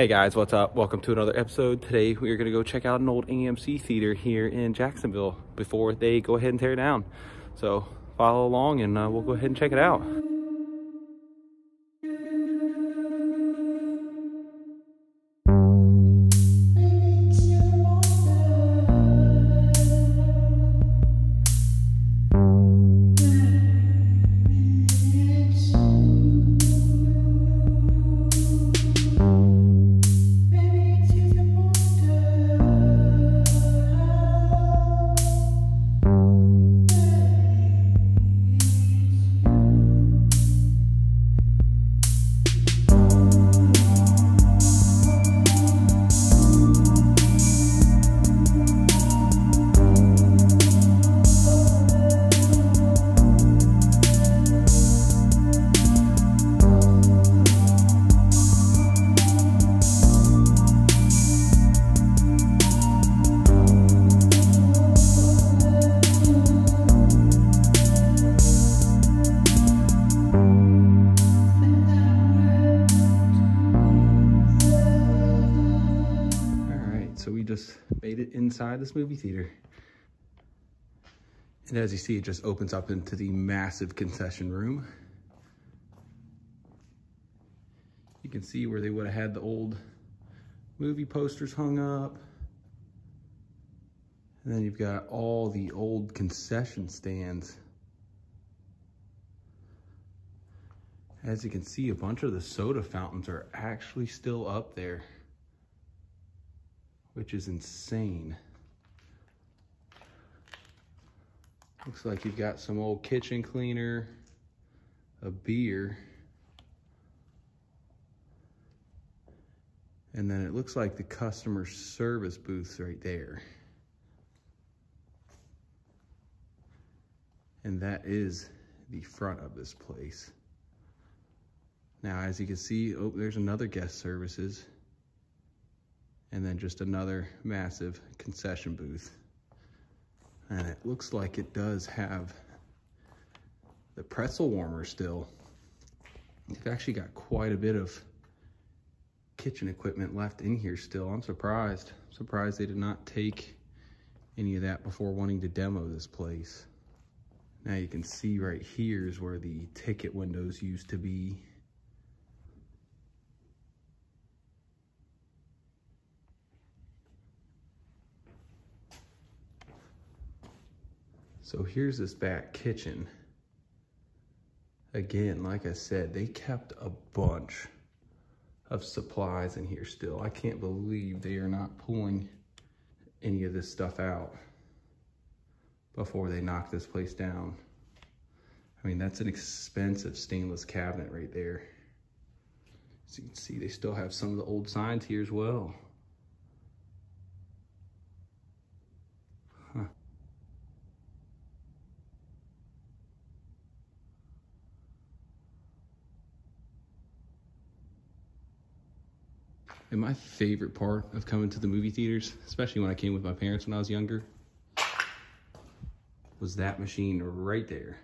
Hey guys, what's up? Welcome to another episode. Today we are going to go check out an old AMC theater here in Jacksonville before they go ahead and tear it down. So follow along and uh, we'll go ahead and check it out. Inside this movie theater. And as you see, it just opens up into the massive concession room. You can see where they would have had the old movie posters hung up. And then you've got all the old concession stands. As you can see, a bunch of the soda fountains are actually still up there which is insane. Looks like you've got some old kitchen cleaner, a beer, and then it looks like the customer service booth's right there. And that is the front of this place. Now, as you can see, oh, there's another guest services and then just another massive concession booth. And it looks like it does have the pretzel warmer still. They've actually got quite a bit of kitchen equipment left in here still. I'm surprised. I'm surprised they did not take any of that before wanting to demo this place. Now you can see right here is where the ticket windows used to be. So here's this back kitchen. Again, like I said, they kept a bunch of supplies in here still. I can't believe they are not pulling any of this stuff out before they knock this place down. I mean, that's an expensive stainless cabinet right there. As you can see, they still have some of the old signs here as well. And my favorite part of coming to the movie theaters, especially when I came with my parents when I was younger, was that machine right there.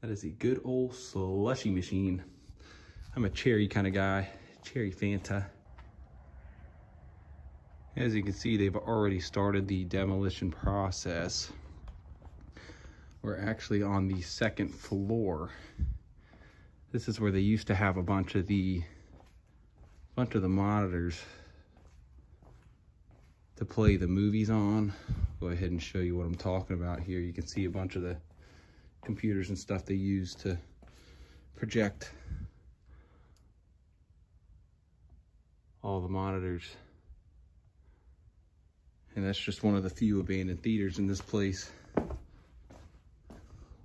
That is a good old slushy machine. I'm a cherry kind of guy, cherry Fanta. As you can see, they've already started the demolition process. We're actually on the second floor. This is where they used to have a bunch of the bunch of the monitors to play the movies on. Go ahead and show you what I'm talking about here. You can see a bunch of the computers and stuff they use to project all the monitors. And that's just one of the few abandoned theaters in this place. We'll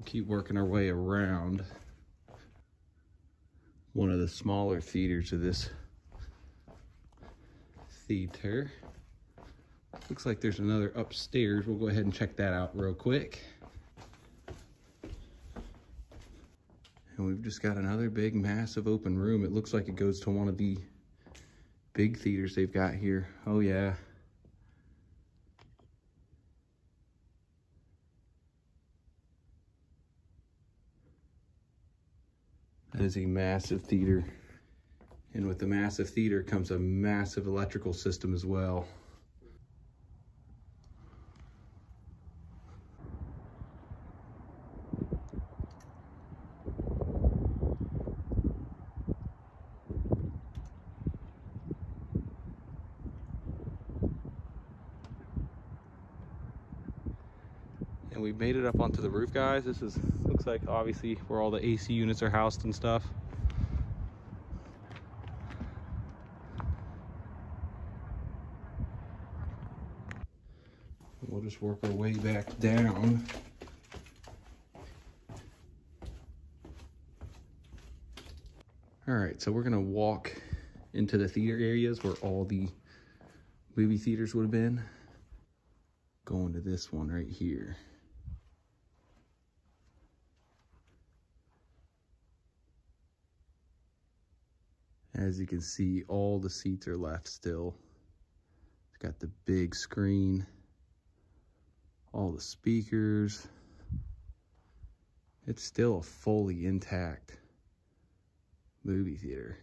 keep working our way around one of the smaller theaters of this theater. Looks like there's another upstairs. We'll go ahead and check that out real quick. And we've just got another big, massive open room. It looks like it goes to one of the big theaters they've got here. Oh, yeah. That is a massive theater. And with the massive theater comes a massive electrical system as well. and we made it up onto the roof guys this is looks like obviously where all the AC units are housed and stuff we'll work our way back down. All right so we're gonna walk into the theater areas where all the movie theaters would have been. Going to this one right here. As you can see, all the seats are left still. It's got the big screen, all the speakers. It's still a fully intact movie theater.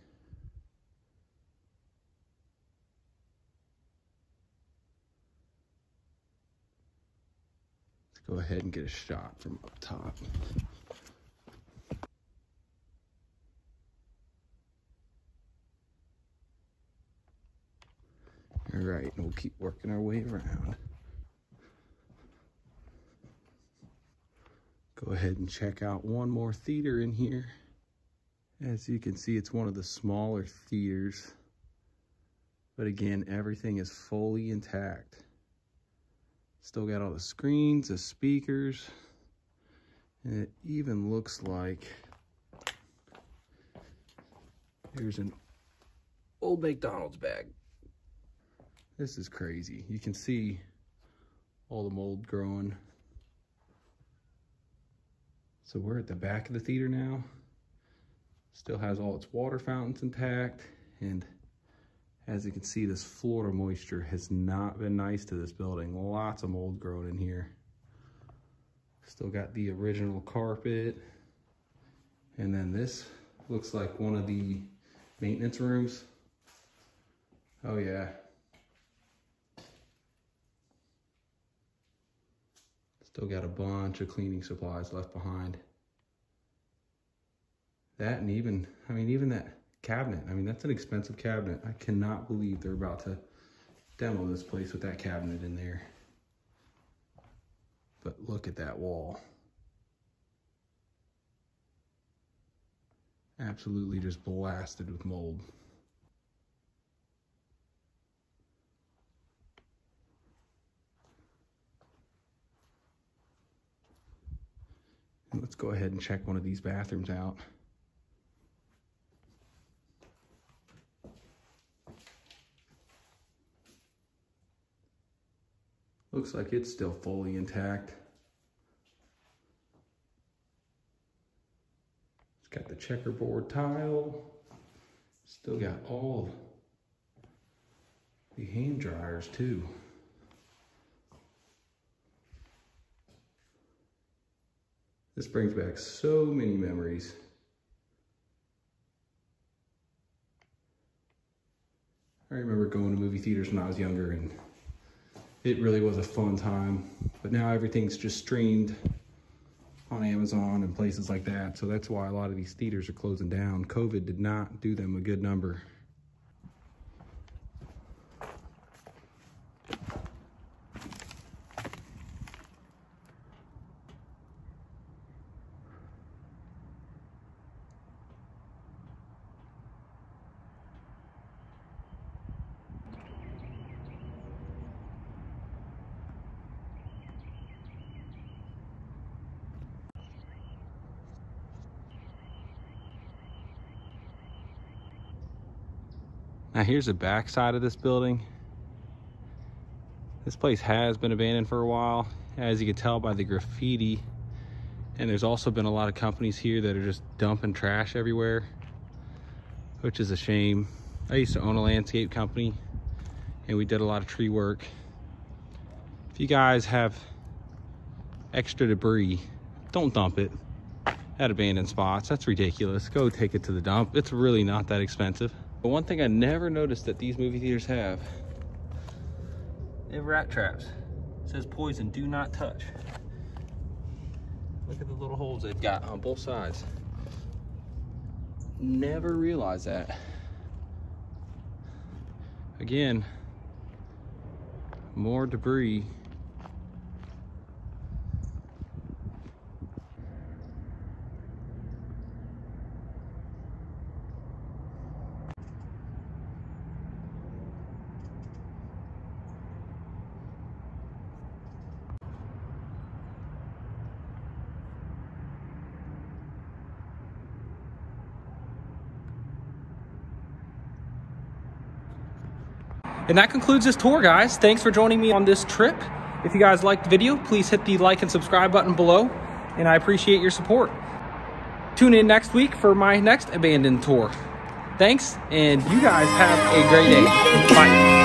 Let's go ahead and get a shot from up top. All right, and we'll keep working our way around. Go ahead and check out one more theater in here. As you can see, it's one of the smaller theaters. But again, everything is fully intact. Still got all the screens, the speakers, and it even looks like there's an old McDonald's bag. This is crazy. You can see all the mold growing. So we're at the back of the theater now. Still has all its water fountains intact. And as you can see, this Florida moisture has not been nice to this building. Lots of mold growing in here. Still got the original carpet. And then this looks like one of the maintenance rooms. Oh yeah, Still got a bunch of cleaning supplies left behind. That and even, I mean, even that cabinet. I mean, that's an expensive cabinet. I cannot believe they're about to demo this place with that cabinet in there. But look at that wall. Absolutely just blasted with mold. Let's go ahead and check one of these bathrooms out. Looks like it's still fully intact. It's got the checkerboard tile. Still got all the hand dryers too. This brings back so many memories. I remember going to movie theaters when I was younger and it really was a fun time. But now everything's just streamed on Amazon and places like that. So that's why a lot of these theaters are closing down. COVID did not do them a good number. Now here's the back side of this building. This place has been abandoned for a while, as you can tell by the graffiti. And there's also been a lot of companies here that are just dumping trash everywhere, which is a shame. I used to own a landscape company and we did a lot of tree work. If you guys have extra debris, don't dump it at abandoned spots. That's ridiculous. Go take it to the dump. It's really not that expensive. But one thing I never noticed that these movie theaters have, they have rat traps. It says poison, do not touch. Look at the little holes they've got on both sides. Never realized that. Again, more debris And that concludes this tour, guys. Thanks for joining me on this trip. If you guys liked the video, please hit the like and subscribe button below, and I appreciate your support. Tune in next week for my next abandoned tour. Thanks, and you guys have a great day. Bye.